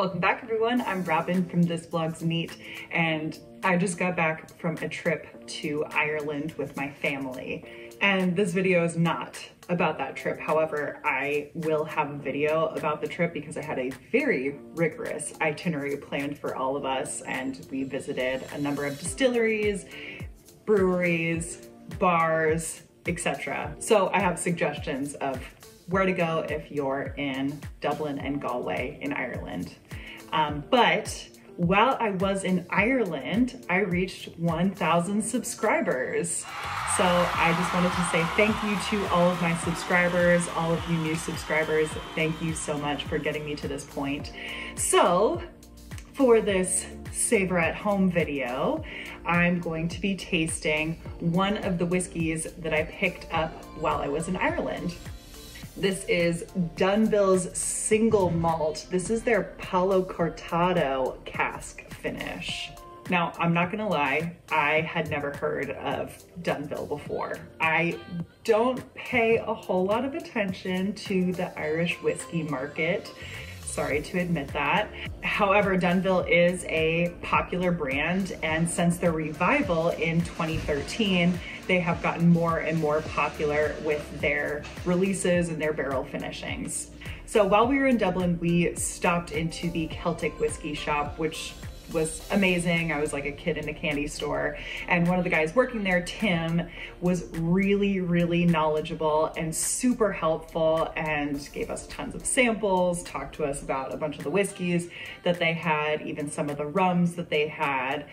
Welcome back everyone, I'm Robin from This Blog's NEAT and I just got back from a trip to Ireland with my family and this video is not about that trip. However, I will have a video about the trip because I had a very rigorous itinerary planned for all of us and we visited a number of distilleries, breweries, bars, etc. So I have suggestions of where to go if you're in Dublin and Galway in Ireland. Um, but while I was in Ireland, I reached 1,000 subscribers. So I just wanted to say thank you to all of my subscribers, all of you new subscribers. Thank you so much for getting me to this point. So for this Savor at Home video, I'm going to be tasting one of the whiskeys that I picked up while I was in Ireland. This is Dunville's single malt. This is their Palo Cortado cask finish. Now, I'm not gonna lie, I had never heard of Dunville before. I don't pay a whole lot of attention to the Irish whiskey market. Sorry to admit that. However, Dunville is a popular brand and since their revival in 2013, they have gotten more and more popular with their releases and their barrel finishings. So while we were in Dublin, we stopped into the Celtic whiskey shop, which was amazing. I was like a kid in a candy store. And one of the guys working there, Tim, was really, really knowledgeable and super helpful and gave us tons of samples, talked to us about a bunch of the whiskeys that they had, even some of the rums that they had.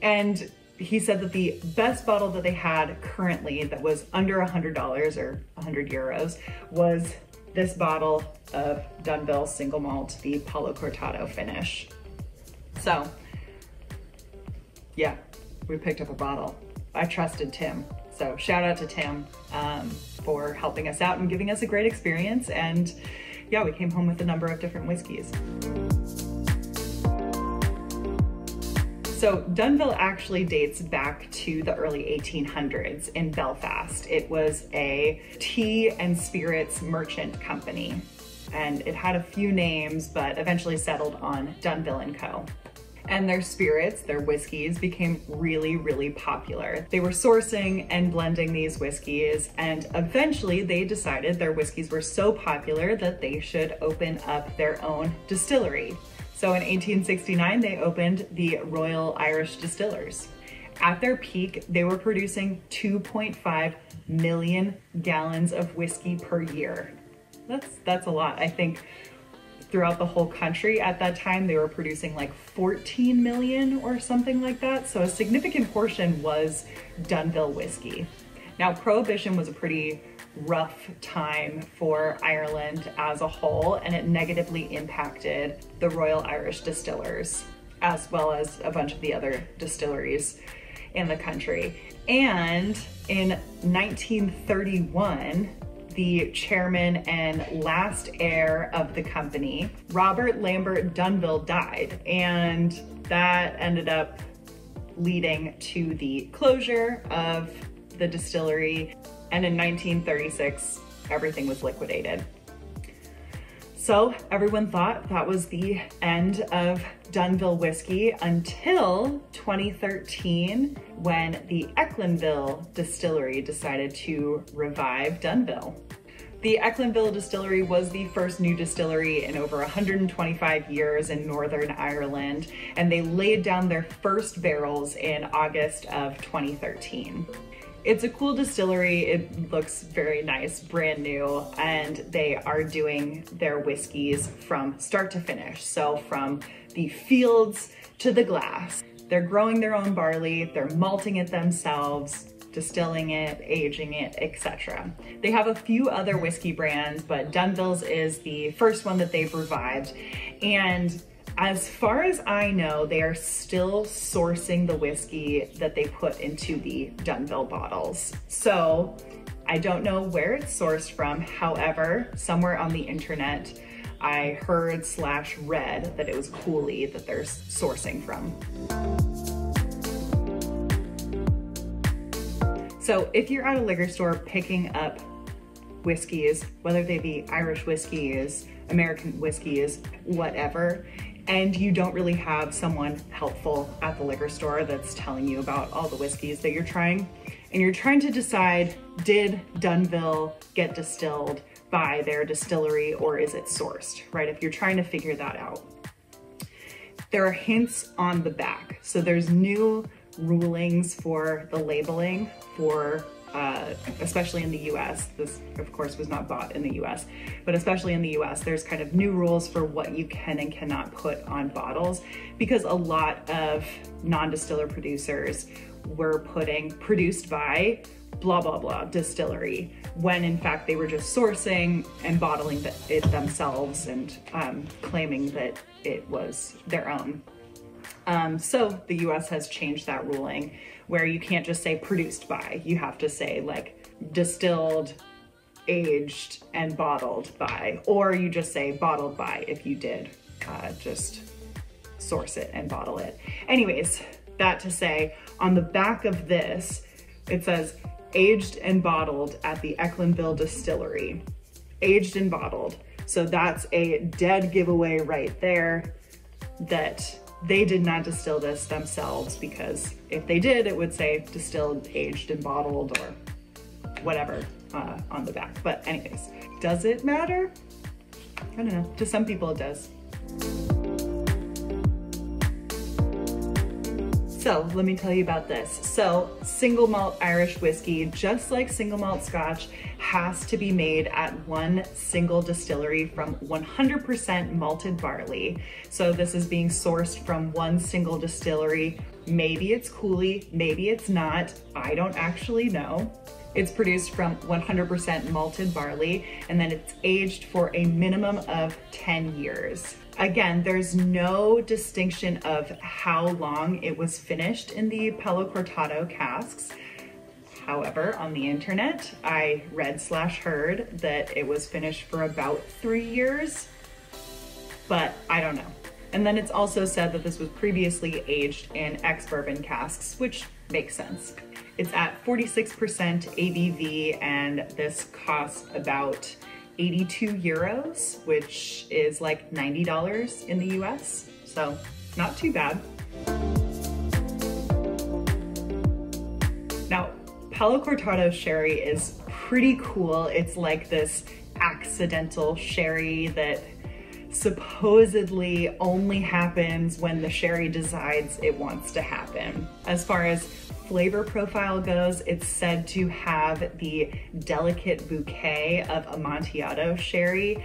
And he said that the best bottle that they had currently that was under a $100 or 100 euros was this bottle of Dunville single malt, the Palo Cortado finish. So yeah, we picked up a bottle. I trusted Tim. So shout out to Tim um, for helping us out and giving us a great experience. And yeah, we came home with a number of different whiskeys. So Dunville actually dates back to the early 1800s in Belfast. It was a tea and spirits merchant company and it had a few names, but eventually settled on Dunville & Co and their spirits, their whiskeys, became really, really popular. They were sourcing and blending these whiskeys, and eventually they decided their whiskeys were so popular that they should open up their own distillery. So in 1869, they opened the Royal Irish Distillers. At their peak, they were producing 2.5 million gallons of whiskey per year. That's, that's a lot. I think throughout the whole country. At that time, they were producing like 14 million or something like that. So a significant portion was Dunville whiskey. Now, Prohibition was a pretty rough time for Ireland as a whole, and it negatively impacted the Royal Irish Distillers, as well as a bunch of the other distilleries in the country. And in 1931, the chairman and last heir of the company, Robert Lambert Dunville died. And that ended up leading to the closure of the distillery. And in 1936, everything was liquidated. So everyone thought that was the end of Dunville whiskey until 2013 when the Echlinville distillery decided to revive Dunville. The Echlinville distillery was the first new distillery in over 125 years in Northern Ireland, and they laid down their first barrels in August of 2013. It's a cool distillery. It looks very nice, brand new, and they are doing their whiskeys from start to finish. So from the fields to the glass. They're growing their own barley, they're malting it themselves, distilling it, aging it, etc. They have a few other whiskey brands, but Dunville's is the first one that they've revived. And as far as I know, they are still sourcing the whiskey that they put into the Dunville bottles. So I don't know where it's sourced from. However, somewhere on the internet, I heard slash read that it was Cooley that they're sourcing from. So if you're at a liquor store picking up whiskeys, whether they be Irish whiskeys, American whiskeys, whatever, and you don't really have someone helpful at the liquor store that's telling you about all the whiskeys that you're trying, and you're trying to decide, did Dunville get distilled by their distillery or is it sourced, right? If you're trying to figure that out. There are hints on the back. So there's new rulings for the labeling for uh, especially in the US. This, of course, was not bought in the US, but especially in the US, there's kind of new rules for what you can and cannot put on bottles because a lot of non distiller producers were putting produced by blah, blah, blah distillery when in fact they were just sourcing and bottling it themselves and um, claiming that it was their own. Um, so the US has changed that ruling where you can't just say produced by, you have to say like distilled, aged, and bottled by, or you just say bottled by if you did uh, just source it and bottle it. Anyways, that to say, on the back of this, it says aged and bottled at the Echlinville Distillery. Aged and bottled. So that's a dead giveaway right there that they did not distill this themselves because if they did, it would say distilled, aged, and bottled or whatever uh, on the back. But anyways, does it matter? I don't know. To some people it does. So let me tell you about this. So single malt Irish whiskey, just like single malt Scotch, has to be made at one single distillery from 100% malted barley. So this is being sourced from one single distillery. Maybe it's Cooley, maybe it's not. I don't actually know. It's produced from 100% malted barley and then it's aged for a minimum of 10 years. Again, there's no distinction of how long it was finished in the Palo Cortado casks. However, on the internet, I read slash heard that it was finished for about three years, but I don't know. And then it's also said that this was previously aged in ex-bourbon casks, which makes sense. It's at 46% ABV and this costs about 82 euros, which is like $90 in the US. So not too bad. Now, Palo Cortado sherry is pretty cool. It's like this accidental sherry that supposedly only happens when the sherry decides it wants to happen. As far as flavor profile goes, it's said to have the delicate bouquet of Amontillado sherry,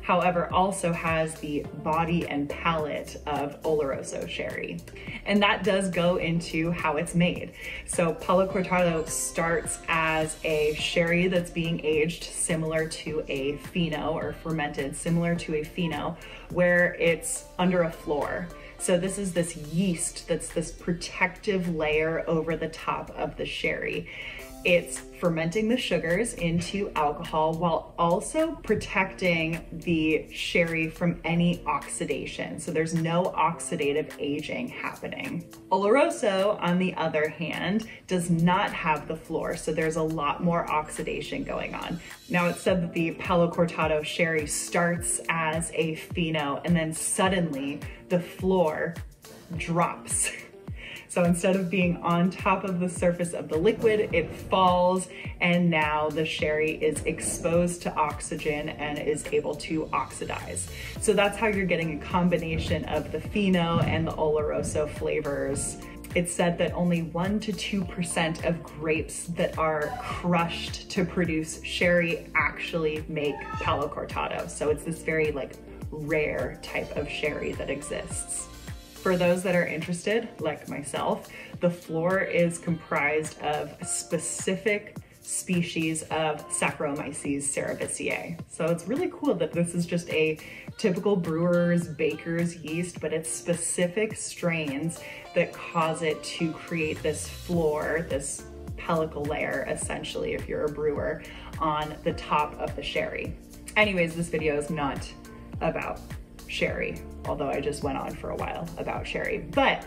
however also has the body and palate of Oloroso sherry. And that does go into how it's made. So Palo Cortado starts as a sherry that's being aged similar to a fino or fermented similar to a fino where it's under a flor. So this is this yeast that's this protective layer over the top of the sherry. It's fermenting the sugars into alcohol while also protecting the sherry from any oxidation. So there's no oxidative aging happening. Oloroso, on the other hand, does not have the flor, so there's a lot more oxidation going on. Now it's said that the Palo Cortado sherry starts as a fino and then suddenly the flor drops. So instead of being on top of the surface of the liquid, it falls and now the sherry is exposed to oxygen and is able to oxidize. So that's how you're getting a combination of the Fino and the Oloroso flavors. It's said that only 1 to 2% of grapes that are crushed to produce sherry actually make Palo Cortado. So it's this very like rare type of sherry that exists. For those that are interested, like myself, the flor is comprised of specific species of Saccharomyces cerevisiae. So it's really cool that this is just a typical brewer's baker's yeast, but it's specific strains that cause it to create this flor, this pellicle layer, essentially, if you're a brewer, on the top of the sherry. Anyways, this video is not about sherry, although I just went on for a while about sherry. But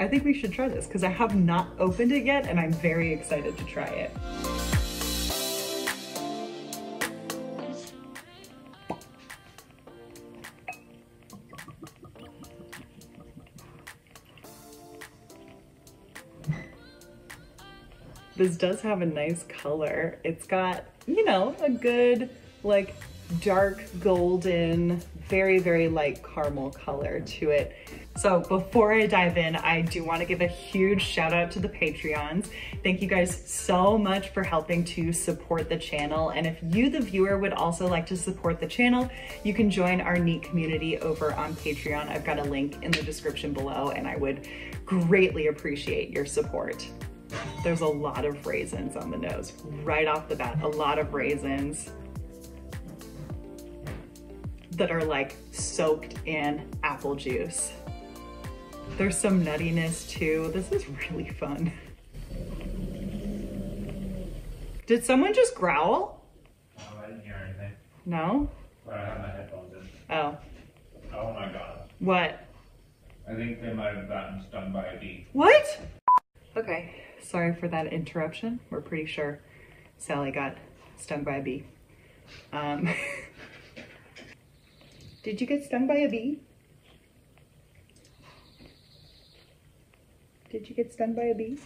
I think we should try this because I have not opened it yet and I'm very excited to try it. This does have a nice color. It's got, you know, a good like dark golden very, very light caramel color to it. So before I dive in, I do want to give a huge shout out to the Patreons. Thank you guys so much for helping to support the channel. And if you, the viewer, would also like to support the channel, you can join our neat community over on Patreon. I've got a link in the description below and I would greatly appreciate your support. There's a lot of raisins on the nose right off the bat, a lot of raisins that are like soaked in apple juice. There's some nuttiness too. This is really fun. Did someone just growl? Oh, I didn't hear anything, No? but I have my headphones in. Oh, Oh my god. what? I think they might have gotten stung by a bee. What? Okay, sorry for that interruption. We're pretty sure Sally got stung by a bee. Um, did you get stung by a bee? Did you get stung by a bee?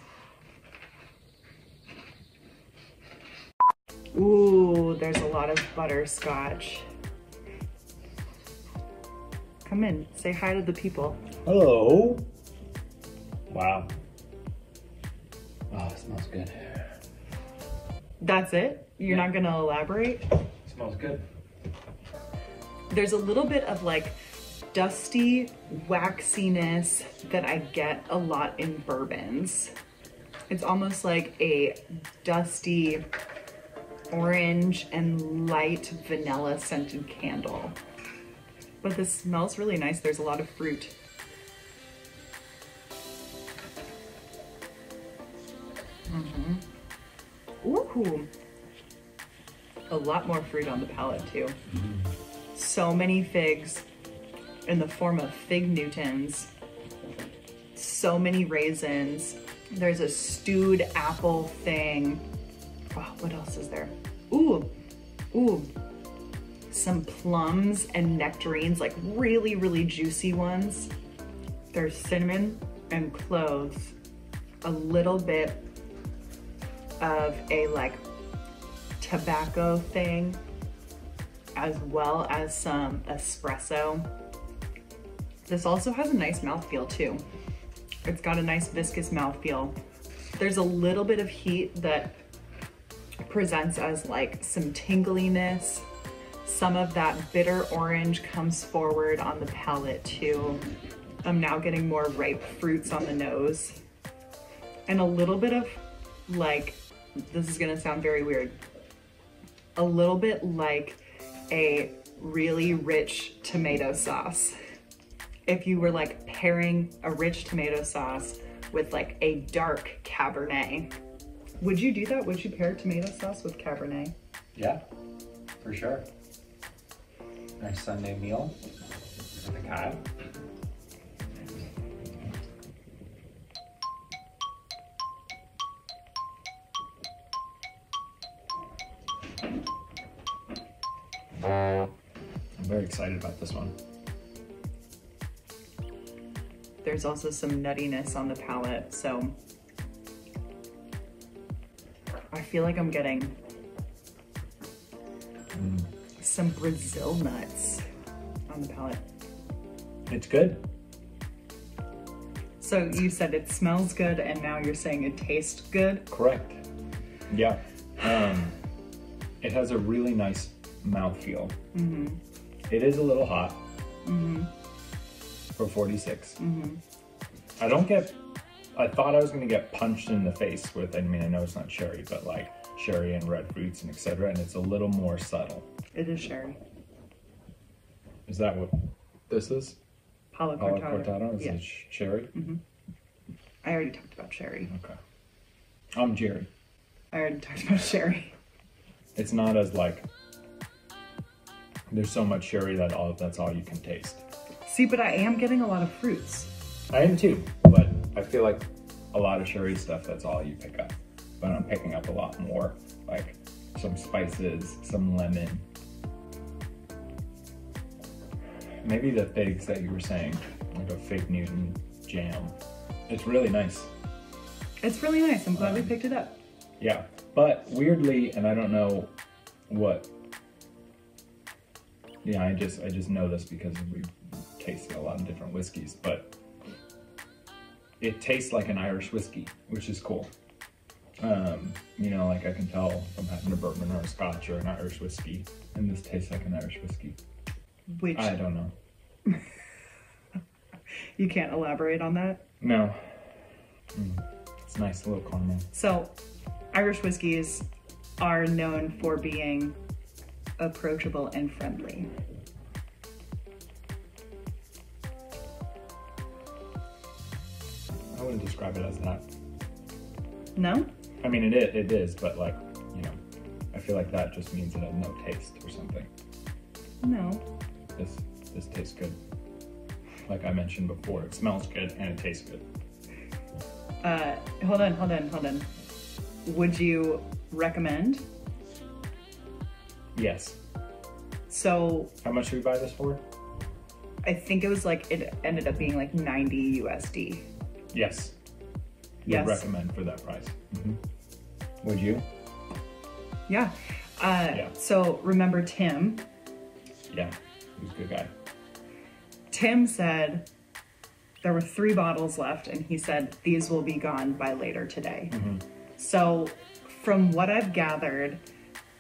Ooh, there's a lot of butterscotch. Come in, say hi to the people. Hello. Wow. Oh, it smells good. That's it? You're Yeah. not gonna elaborate? It smells good. There's a little bit of like dusty waxiness that I get a lot in bourbons. It's almost like a dusty orange and light vanilla scented candle. But this smells really nice. There's a lot of fruit. Mhm. Ooh, a lot more fruit on the palate too. So many figs in the form of fig Newtons. So many raisins. There's a stewed apple thing. Oh, what else is there? Ooh, ooh. Some plums and nectarines, like really, really juicy ones. There's cinnamon and cloves. A little bit of a like tobacco thing as well as some espresso. This also has a nice mouthfeel too. It's got a nice viscous mouthfeel. There's a little bit of heat that presents as like some tingliness. Some of that bitter orange comes forward on the palate too. I'm now getting more ripe fruits on the nose. And a little bit of like, this is gonna sound very weird, a little bit like a really rich tomato sauce. If you were like pairing a rich tomato sauce with like a dark Cabernet, would you do that? Would you pair tomato sauce with Cabernet? Yeah, for sure. Nice Sunday meal with a cab. Very excited about this one. There's also some nuttiness on the palate, so I feel like I'm getting some Brazil nuts on the palate. It's good. So you said it smells good and now you're saying it tastes good? Correct. Yeah. Um, it has a really nice mouthfeel. Mm-hmm. It is a little hot Mm-hmm. for 46. Mm-hmm. I don't get, I thought I was gonna get punched in the face with, I mean, I know it's not sherry, but like sherry and red fruits and etc. And it's a little more subtle. It is sherry. Is that what this is? Palo Palo cortado. cortado? Is Yeah. it sh- sherry? I already talked about sherry. Okay. I'm Jerry. I already talked about sherry. It's not as like, there's so much sherry that all that's all you can taste. See, but I am getting a lot of fruits. I am too, but I feel like a lot of sherry stuff, that's all you pick up. But I'm picking up a lot more, like some spices, some lemon. Maybe the figs that you were saying, like a fig Newton jam. It's really nice. It's really nice. I'm glad we um, picked it up. Yeah, but weirdly, and I don't know what. Yeah, I just I just know this because we've tasted a lot of different whiskeys, but it tastes like an Irish whiskey, which is cool. Um, you know, like I can tell from having a bourbon or a Scotch or an Irish whiskey, and this tastes like an Irish whiskey. Which I don't know. you can't elaborate on that. No, Mm, it's nice, a little caramel. So, Irish whiskeys are known for being approachable and friendly. I wouldn't describe it as that. No? I mean, it is, it is, but like, you know, I feel like that just means it has no taste or something. No. This this tastes good. Like I mentioned before, it smells good and it tastes good. Uh, hold on, hold on, hold on. Would you recommend? Yes. So, How much did we buy this for? I think it was like, it ended up being like 90 USD. Yes. Would Yes. recommend for that price. hmm Would you? Yeah. Uh, Yeah. So, remember Tim? Yeah. He's a good guy. Tim said there were three bottles left, and he said these will be gone by later today. So, from what I've gathered,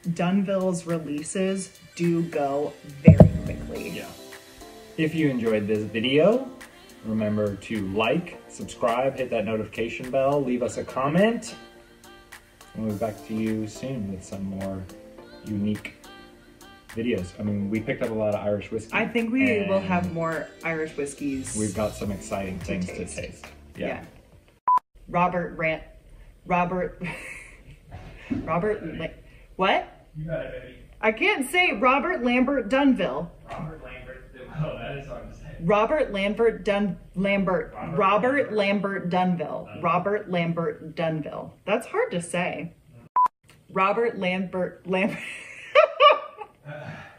Dunville's releases do go very quickly. Yeah. If you enjoyed this video, remember to like, subscribe, hit that notification bell, leave us a comment. And we'll be back to you soon with some more unique videos. I mean, we picked up a lot of Irish whiskey. I think we will have more Irish whiskeys. We've got some exciting things to taste. taste. yeah. Yeah. Robert Rant. Robert. Robert. What? You got it, baby. I can't say Robert Lambert Dunville. Robert Lambert. Oh, that is hard to say. Robert Lambert Dun Lambert. Robert Robert Lambert. Lambert Dunville. Robert Lambert Dunville. That's hard to say. Mm. Robert Lambert Lambert.